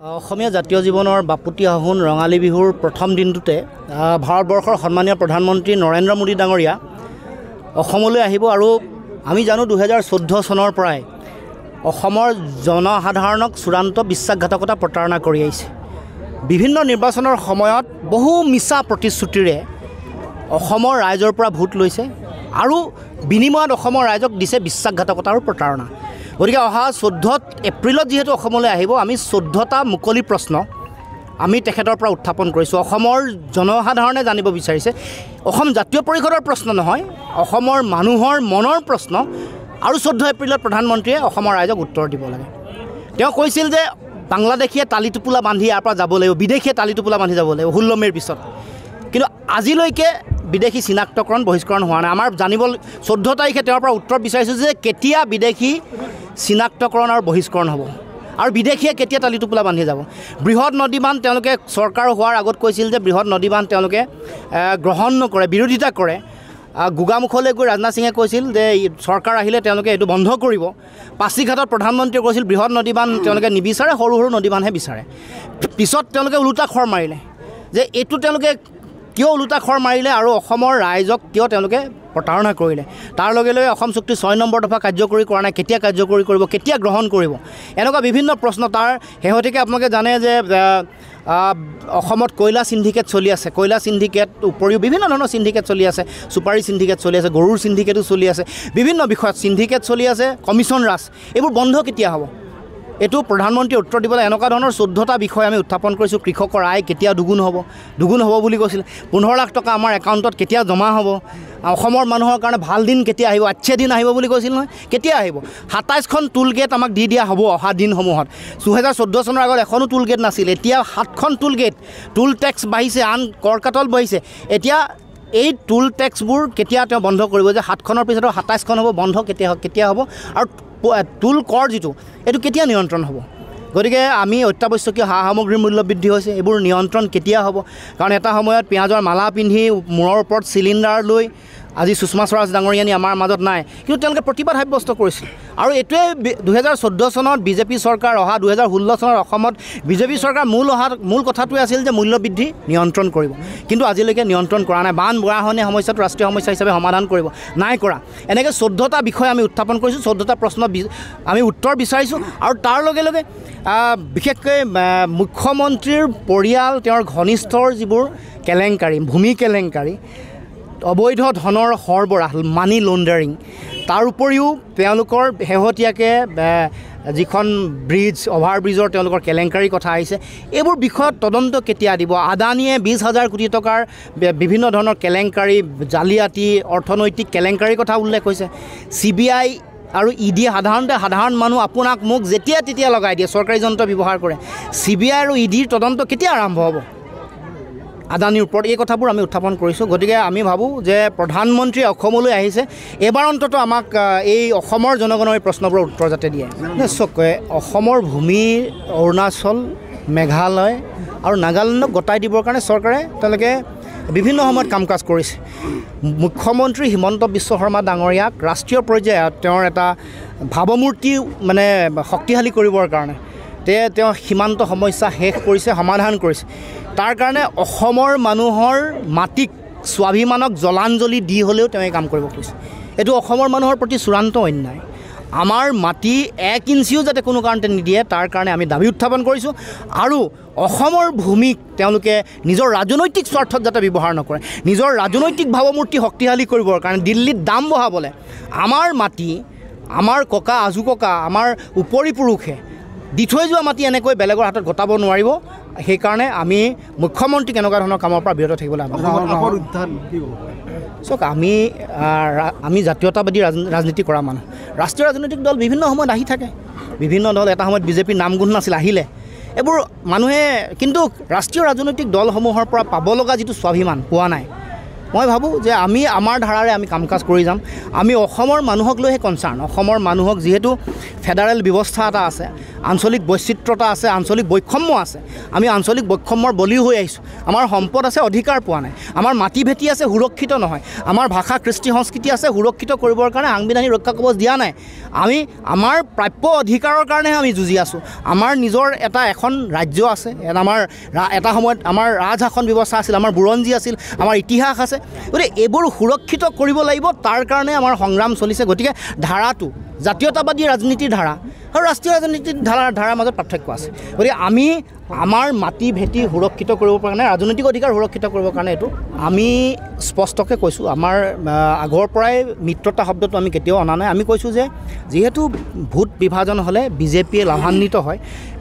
অসমীয়া জাতীয় জীৱনৰ বাপুতি সাহোন ৰঙালী বিহুৰ প্ৰথম দিনটোতে ভাৰতবৰ্ষৰ সন্মানীয় প্ৰধানমন্ত্ৰী নৰেন্দ্ৰ মোদী ডাঙৰীয়া অসমলৈ আহিব আৰু আমি জানো দুহেজাৰ চৈধ্য চনৰ পৰাই অসমৰ জনসাধাৰণক চূড়ান্ত বিশ্বাসঘাতকতা প্ৰতাৰণা কৰি আহিছে। বিভিন্ন নিৰ্বাচনৰ সময়ত বহু মিছা প্ৰতিশ্ৰুতিৰে অসমৰ ৰাইজৰ পৰা ভোট লৈছে আৰু বিনিময়ত অসমৰ ৰাইজক দিছে বিশ্বাসঘাতকতা আৰু প্ৰতাৰণা। গতিকে অহা চৈধ্যত এপ্ৰিলত যিহেতু অসমলৈ আহিব আমি চৈধ্যটা মুকলি প্ৰশ্ন আমি তেখেতৰ পৰা উত্থাপন কৰিছোঁ। অসমৰ জনসাধাৰণে জানিব বিচাৰিছে অসম জাতীয় পৰিষদৰ প্ৰশ্ন নহয় অসমৰ মানুহৰ মনৰ প্ৰশ্ন। আৰু চৈধ্য এপ্ৰিলত প্ৰধানমন্ত্ৰীয়ে অসমৰ ৰাইজক উত্তৰ দিব লাগে। তেওঁ কৈছিল যে বাংলাদেশীয়ে তালি টোপোলা বান্ধি ইয়াৰ পৰা যাব লাগিব বিদেশীয়ে তালি টোপোলা বান্ধি যাব লাগিব ষোল্ল মে'ৰ পিছত। কিন্তু আজিলৈকে বিদেশী চিনাক্তকৰণ বহিষ্কৰণ হোৱা নাই। আমাৰ জানিব চৈধ্য তাৰিখে তেওঁৰ পৰা উত্তৰ বিচাৰিছোঁ যে কেতিয়া বিদেশী চিনাক্তকৰণ আৰু বহিষ্কৰণ হ'ব। আৰু বিদেশীয়ে কেতিয়া তালি টোপোলা বান্ধি যাব? বৃহৎ নদী বান্ধ তেওঁলোকে চৰকাৰ হোৱাৰ আগত কৈছিল যে বৃহৎ নদী বান্ধ তেওঁলোকে গ্ৰহণ নকৰে বিৰোধিতা কৰে। গোগামুখলৈ গৈ ৰাজনাথ সিঙে কৈছিল যে চৰকাৰ আহিলে তেওঁলোকে এইটো বন্ধ কৰিব। পাছিঘাটত প্ৰধানমন্ত্ৰীয়ে কৈছিল বৃহৎ নদী বান্ধ তেওঁলোকে নিবিচাৰে সৰু সৰু নদী বান্ধহে বিচাৰে। পিছত তেওঁলোকে ওলোটা খৰ মাৰিলে। যে এইটো তেওঁলোকে কিয় ওলোটা খৰ মাৰিলে আৰু অসমৰ ৰাইজক কিয় তেওঁলোকে প্ৰতাৰণা কৰিলে। তাৰ লগে লগে অসম চুক্তি ছয় নম্বৰ দফা কাৰ্যকৰী কৰা নাই কেতিয়া কাৰ্যকৰী কৰিব কেতিয়া গ্ৰহণ কৰিব? এনেকুৱা বিভিন্ন প্ৰশ্ন তাৰ। শেহতীয়াকৈ আপোনালোকে জানে যে অসমত কয়লা চিণ্ডিকেট চলি আছে। কয়লা চিণ্ডিকেট উপৰিও বিভিন্ন ধৰণৰ চিণ্ডিকেট চলি আছে। চুপাৰী চিণ্ডিকেট চলি আছে গৰুৰ চিণ্ডিকেটো চলি আছে। বিভিন্ন বিষয়ত চিণ্ডিকেট চলি আছে কমিশ্যন ৰাজ। এইবোৰ বন্ধ কেতিয়া হ'ব? এইটো প্ৰধানমন্ত্ৰীয়ে উত্তৰ দিবলৈ এনেকুৱা ধৰণৰ চৈধ্যটা বিষয় আমি উত্থাপন কৰিছোঁ কৃষকৰ আয় কেতিয়া দুগুণ হ'ব? দুগুণ হ'ব বুলি কৈছিল। পোন্ধৰ লাখ টকা আমাৰ একাউণ্টত কেতিয়া জমা হ'ব? অসমৰ মানুহৰ কাৰণে ভাল দিন কেতিয়া আহিব? আচ্ছা দিন আহিব বুলি কৈছিল নহয়। কেতিয়া আহিব? সাতাইছখন টোল গেট আমাক দি দিয়া হ'ব অহা দিনসমূহত। দুহেজাৰ চৈধ্য চনৰ আগত এখনো টোল গেট নাছিল। এতিয়া সাতখন টোল গেট টোল টেক্স বাঢ়িছে আন কৰ কাটল বাঢ়িছে এতিয়া এই টোল টেক্সবোৰ কেতিয়া তেওঁ বন্ধ কৰিব? যে সাতখনৰ পিছত সাতাইছখন হ'ব বন্ধ কেতিয়া কেতিয়া হ'ব? আৰু টোল কৰ যিটো এইটো কেতিয়া নিয়ন্ত্ৰণ হ'ব? গতিকে আমি অত্যাৱশ্যকীয় সা সামগ্ৰীৰ মূল্য বৃদ্ধি হৈছে এইবোৰ নিয়ন্ত্ৰণ কেতিয়া হ'ব? কাৰণ এটা সময়ত পিঁয়াজৰ মালা পিন্ধি মূৰৰ ওপৰত চিলিণ্ডাৰ লৈ আজি সুষমা স্বৰাজ ডাঙৰীয়ানী আমাৰ মাজত নাই কিন্তু তেওঁলোকে প্ৰতিবাদ সাব্যস্ত কৰিছিল। আৰু এইটোৱে দুহেজাৰ চৈধ্য চনত বিজেপি চৰকাৰ অহা দুহেজাৰ ষোল্ল চনত অসমত বিজেপি চৰকাৰ মূল অহা মূল কথাটোৱে আছিল যে মূল্য বৃদ্ধি নিয়ন্ত্ৰণ কৰিব। কিন্তু আজিলৈকে নিয়ন্ত্ৰণ কৰা নাই। বান বৰাহনে সমস্যাটো ৰাষ্ট্ৰীয় সমস্যা হিচাপে সমাধান কৰিব। নাই কৰা। এনেকৈ চৈধ্যটা বিষয় আমি উত্থাপন কৰিছোঁ চৈধ্যটা প্ৰশ্ন আমি উত্তৰ বিচাৰিছোঁ। আৰু তাৰ লগে লগে বিশেষকৈ মুখ্যমন্ত্ৰীৰ পৰিয়াল তেওঁৰ ঘনিষ্ঠৰ যিবোৰ কেলেংকাৰী ভূমি কেলেংকাৰী অবৈধ ধনৰ সৰবৰাহ মানি লণ্ডাৰিং তাৰ উপৰিও তেওঁলোকৰ শেহতীয়াকৈ যিখন ব্ৰিজ অভাৰ ব্ৰিজৰ তেওঁলোকৰ কেলেংকাৰীৰ কথা আহিছে এইবোৰ বিষয়ত তদন্ত কেতিয়া দিব? আদানীয়ে বিছ হাজাৰ কোটি টকাৰ বিভিন্ন ধৰণৰ কেলেংকাৰী জালিয়াতি অৰ্থনৈতিক কেলেংকাৰীৰ কথা উল্লেখ হৈছে। চি বি আই আৰু ই ডিয়ে সাধাৰণতে সাধাৰণ মানুহ আপোনাক মোক যেতিয়া তেতিয়া লগাই দিয়ে চৰকাৰী যন্ত্ৰ ব্যৱহাৰ কৰে। চি বি আই আৰু ই ডিৰ তদন্ত কেতিয়া আৰম্ভ হ'ব? আদানীৰ ওপৰত এই কথাবোৰ আমি উত্থাপন কৰিছোঁ। গতিকে আমি ভাবোঁ যে প্ৰধানমন্ত্ৰী অসমলৈ আহিছে। এইবাৰ অন্ততঃ আমাক এই অসমৰ জনগণৰ এই প্ৰশ্নবোৰৰ উত্তৰ যাতে দিয়ে। নে চাওক এ, অসমৰ ভূমি অৰুণাচল মেঘালয় আৰু নাগালেণ্ডক গতাই দিবৰ কাৰণে চৰকাৰে তেওঁলোকে বিভিন্ন সময়ত কাম কাজ কৰিছে। মুখ্যমন্ত্ৰী হিমন্ত বিশ্ব শৰ্মা ডাঙৰীয়াক ৰাষ্ট্ৰীয় পৰ্যায়ত তেওঁৰ এটা ভাৱমূৰ্তি মানে শক্তিশালী কৰিবৰ কাৰণে তে তেওঁ সীমান্ত সমস্যা শেষ কৰিছে সমাধান কৰিছে। তাৰ কাৰণে অসমৰ মানুহৰ মাটিক স্বাভিমানক জলাঞ্জলি দি হ'লেও তেওঁ এই কাম কৰিব খুজিছে। এইটো অসমৰ মানুহৰ প্ৰতি চূড়ান্ত অন্যায়। আমাৰ মাটি এক ইঞ্চিও যাতে কোনো কাৰণতে নিদিয়ে তাৰ কাৰণে আমি দাবী উত্থাপন কৰিছোঁ আৰু অসমৰ ভূমিক তেওঁলোকে নিজৰ ৰাজনৈতিক স্বাৰ্থত যাতে ব্যৱহাৰ নকৰে নিজৰ ৰাজনৈতিক ভাৱমূৰ্তি শক্তিশালী কৰিবৰ কাৰণে দিল্লীত দাম বঢ়াবলৈ আমাৰ মাটি আমাৰ ককা আজু ককা আমাৰ উপৰি পুৰুষে দি থৈ যোৱা মাটি এনেকৈ বেলেগৰ হাতত গতাব নোৱাৰিব। সেইকাৰণে আমি মুখ্যমন্ত্ৰীক এনেকুৱা ধৰণৰ কামৰ পৰা বিৰত থাকিবলৈ চাওক আমি আমি জাতীয়তাবাদী ৰাজ- ৰাজনীতি কৰা মানুহ। ৰাষ্ট্ৰীয় ৰাজনৈতিক দল বিভিন্ন সময়ত আহি থাকে। বিভিন্ন দল এটা সময়ত বিজেপিৰ নাম গুণ নাছিল আহিলে। এইবোৰ মানুহে কিন্তু ৰাষ্ট্ৰীয় ৰাজনৈতিক দলসমূহৰ পৰা পাব লগা যিটো স্বাভিমান পোৱা নাই। মই ভাবোঁ যে আমি আমাৰ ধাৰাৰে আমি কাম কাজ কৰি যাম। আমি অসমৰ মানুহক লৈহে কনচাৰ্ণ অসমৰ মানুহক যিহেতু ফেডাৰেল ব্যৱস্থা এটা আছে। আঞ্চলিক বৈচিত্ৰতা আছে আঞ্চলিক বৈষম্য আছে। আমি আঞ্চলিক বৈষম্যৰ বলি হৈ আহিছোঁ। আমাৰ সম্পদ আছে অধিকাৰ পোৱা নাই। আমাৰ মাটি ভেটি আছে সুৰক্ষিত নহয়। আমাৰ ভাষা কৃষ্টি সংস্কৃতি আছে সুৰক্ষিত কৰিবৰ কাৰণে সাংবিধানিক ৰক্ষা কবচ দিয়া নাই। আমি আমাৰ প্ৰাপ্য অধিকাৰৰ কাৰণেহে আমি যুঁজি আছোঁ। আমাৰ নিজৰ এটা এখন ৰাজ্য আছে আমাৰ এটা সময়ত আমাৰ ৰাজশাসন ব্যৱস্থা আছিল আমাৰ বুৰঞ্জী আছিল আমাৰ ইতিহাস আছে। গতিকে এইবোৰ সুৰক্ষিত কৰিব লাগিব তাৰ কাৰণে আমাৰ সংগ্ৰাম চলিছে। গতিকে ধাৰাটো জাতীয়তাবাদী ৰাজনীতিৰ ধাৰা আৰু ৰাষ্ট্ৰীয় ৰাজনীতিৰ ধাৰাৰ ধাৰাৰ মাজত পাৰ্থক্য আছে। গতিকে আমি আমাৰ মাটি ভেটি সুৰক্ষিত কৰিবৰ কাৰণে ৰাজনৈতিক অধিকাৰ সুৰক্ষিত কৰিবৰ কাৰণে এইটো আমি স্পষ্টকৈ কৈছোঁ। আমাৰ আগৰ পৰাই মিত্ৰতা শব্দটো আমি কেতিয়াও অনা নাই। আমি কৈছোঁ যে যিহেতু ভোট বিভাজন হ'লে বিজেপিয়ে লাভান্বিত হয়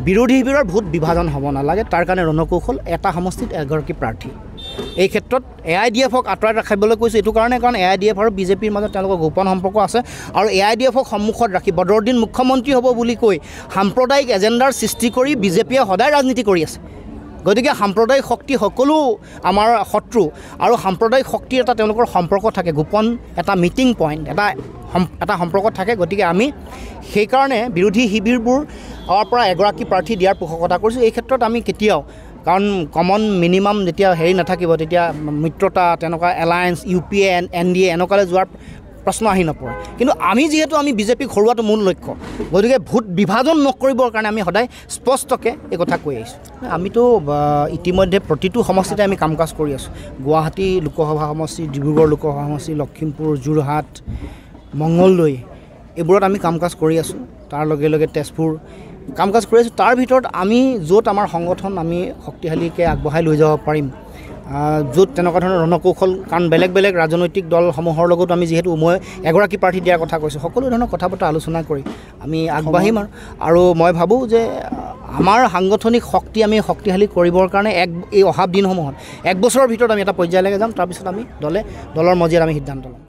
বিৰোধী শিবিৰৰ ভোট বিভাজন হ'ব নালাগে। তাৰ কাৰণে ৰণকৌশল এটা সমষ্টিত এগৰাকী প্ৰাৰ্থী। এই ক্ষেত্ৰত এ আই ডি এফক আঁতৰাই ৰাখিবলৈ কৈছোঁ এইটো কাৰণে কাৰণ এ আই ডি এফ আৰু বিজেপিৰ মাজত তেওঁলোকৰ গোপন সম্পৰ্ক আছে। আৰু এ আই ডি এফক সন্মুখত ৰাখি বদৰুদ্দিন মুখ্যমন্ত্ৰী হ'ব বুলি কৈ সাম্প্ৰদায়িক এজেণ্ডাৰ সৃষ্টি কৰি বিজেপিয়ে সদায় ৰাজনীতি কৰি আছে। গতিকে সাম্প্ৰদায়িক শক্তি সকলো আমাৰ শত্ৰু আৰু সাম্প্ৰদায়িক শক্তিৰ এটা তেওঁলোকৰ সম্পৰ্ক থাকে গোপন এটা মিটিং পইণ্ট এটা এটা সম্পৰ্ক থাকে। গতিকে আমি সেইকাৰণে বিৰোধী শিবিৰবোৰ পৰা এগৰাকী প্ৰাৰ্থী দিয়াৰ পোষকতা কৰিছোঁ। এই ক্ষেত্ৰত আমি কেতিয়াও কাৰণ কমন মিনিমাম যেতিয়া হেৰি নাথাকিব তেতিয়া মিত্ৰতা তেনেকুৱা alliance U P A N D A এনেকুৱালৈ যোৱাৰ প্ৰশ্ন আহি নপৰে। কিন্তু আমি যিহেতু আমি বিজেপিক হৰুৱাটো মূল লক্ষ্য গতিকে ভোট বিভাজন নকৰিবৰ কাৰণে আমি সদায় স্পষ্টকৈ এই কথা কৈ আহিছোঁ। আমিতো ইতিমধ্যে প্ৰতিটো সমষ্টিতে আমি কাম কাজ কৰি আছোঁ। গুৱাহাটী লোকসভা সমষ্টি ডিব্ৰুগড় লোকসভা সমষ্টি লখিমপুৰ যোৰহাট মঙলদৈ এইবোৰত আমি কাম কাজ কৰি আছোঁ। তাৰ লগে লগে তেজপুৰ কাম কাজ কৰি আছোঁ। তাৰ ভিতৰত আমি য'ত আমাৰ সংগঠন আমি শক্তিশালীকৈ আগবঢ়াই লৈ যাব পাৰিম য'ত তেনেকুৱা ধৰণৰ ৰণকৌশল কাৰণ বেলেগ বেলেগ ৰাজনৈতিক দলসমূহৰ লগতো আমি যিহেতু মই এগৰাকী প্ৰাৰ্থী দিয়াৰ কথা কৈছোঁ সকলো ধৰণৰ কথা বতৰা আলোচনা কৰি আমি আগবাঢ়িম আৰু আৰু মই ভাবোঁ যে আমাৰ সাংগঠনিক শক্তি আমি শক্তিশালী কৰিবৰ কাৰণে এক এই অহা দিনসমূহত এক বছৰৰ ভিতৰত আমি এটা পৰ্যায়লৈকে যাম তাৰপিছত আমি দলে দলৰ মজিয়াত আমি সিদ্ধান্ত ল'ম।